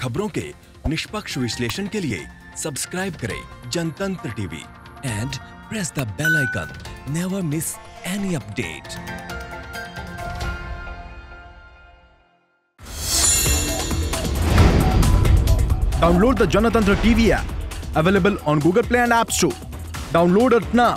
खबरों के निष्पक्ष विश्लेषण के लिए सब्सक्राइब करें Janatantra TV and press the bell icon never miss any update Download the Janatantra TV app, available on Google Play and App Store. Download it now.